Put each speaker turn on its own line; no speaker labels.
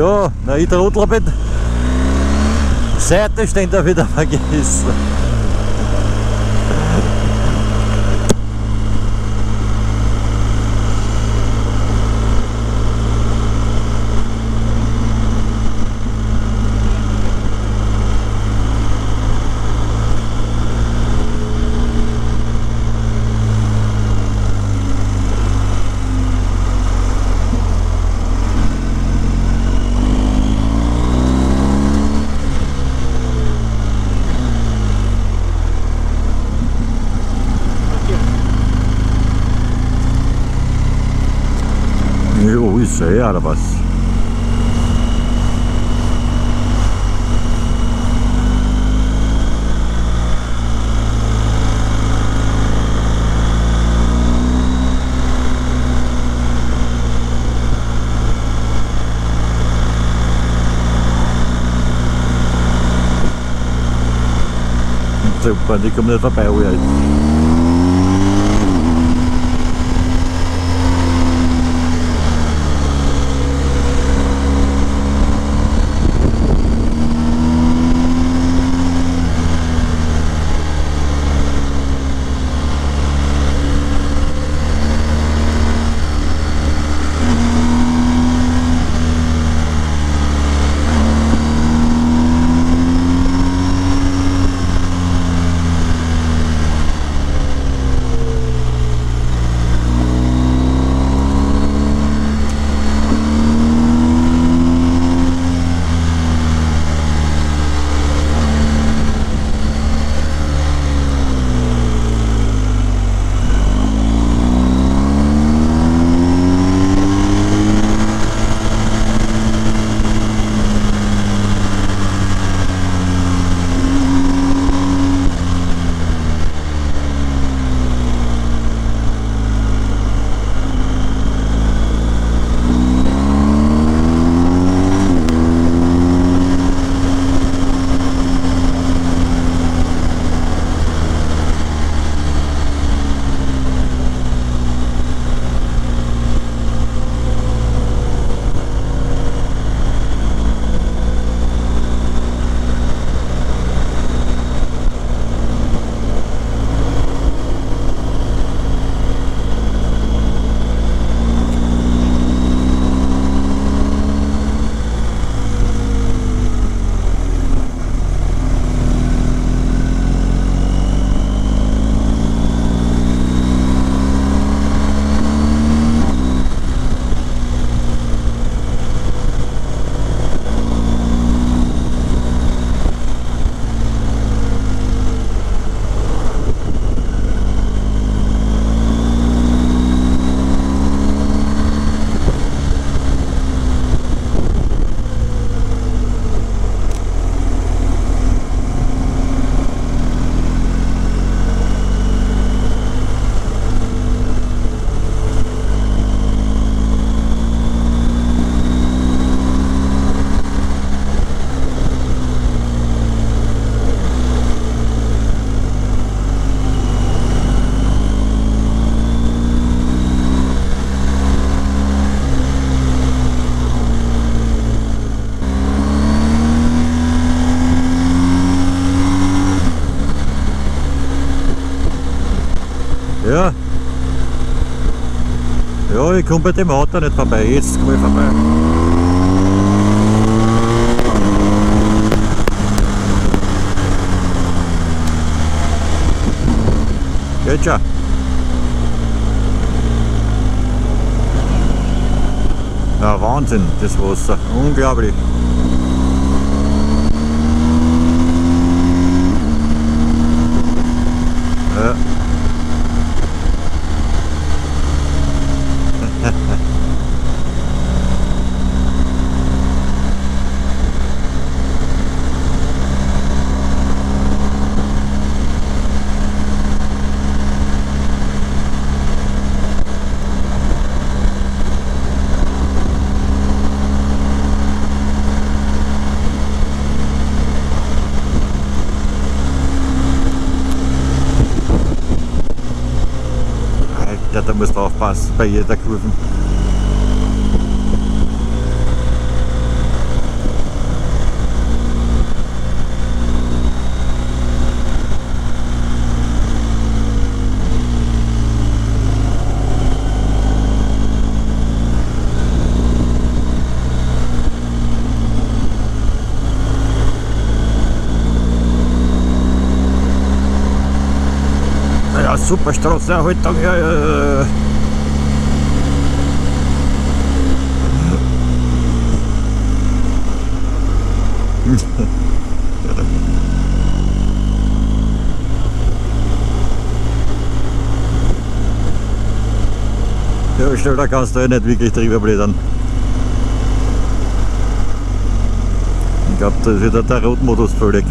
jo, no jutro utlopit. Se tež ten to vydám, jak oder was? Super, die kommen nicht vorbei, wo ich jetzt. Ja. Ja, ich komme bei dem Auto nicht vorbei. Jetzt komme ich vorbei. Geht schon. Ja, Wahnsinn, das Wasser. Unglaublich. Ja. Alter, da musst aufpassen bei jeder Kurve. Super Straßenerhaltung. Ja, ja, ja. Ja, schneller kannst du ja nicht wirklich drüber blättern. Ich glaube, da ist wieder der Rotmodus völlig.